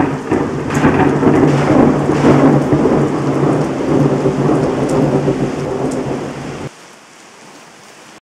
Aye.